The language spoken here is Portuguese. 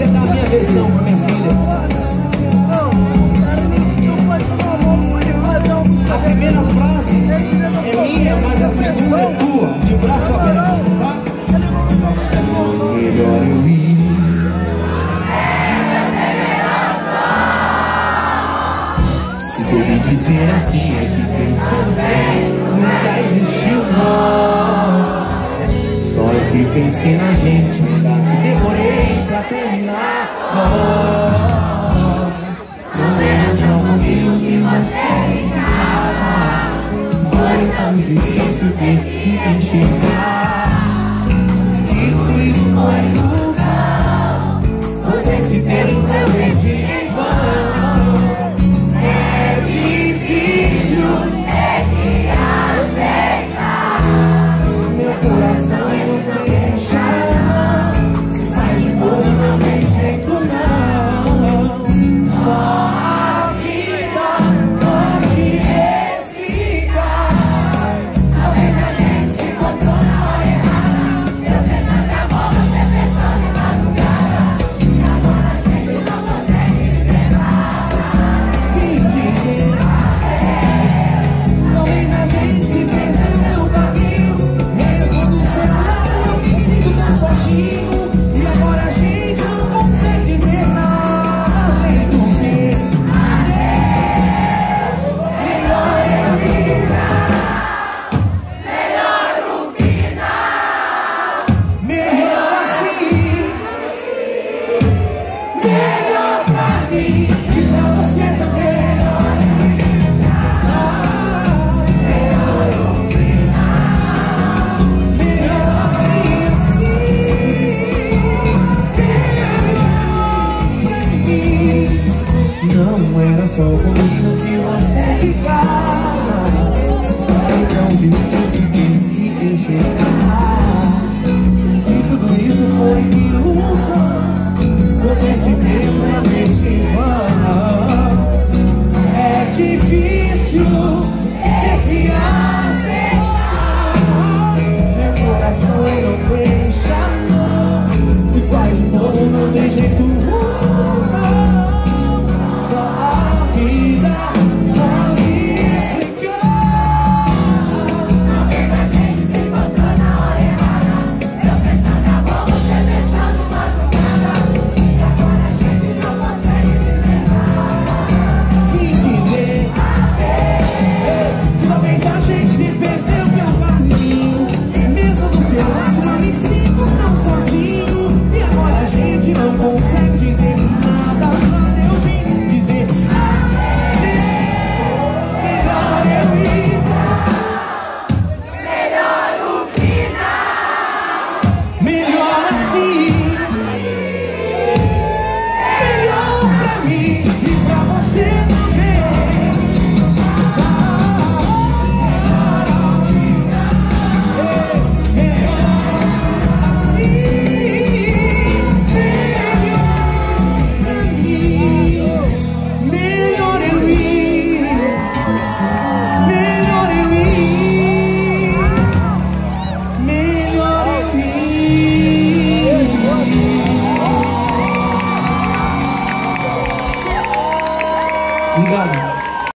cantar a minha versão pra minha filha. A primeira frase é minha, mas a segunda é tua, de braço aberto, tá? Melhor eu ir. Se deve dizer assim, é que pensando bem, nunca existiu nós. Só eu que pensei na gente, pra terminar. Oh, não era só comigo que você ficava. Foi tão difícil ter que enxergar Só comigo que você ficava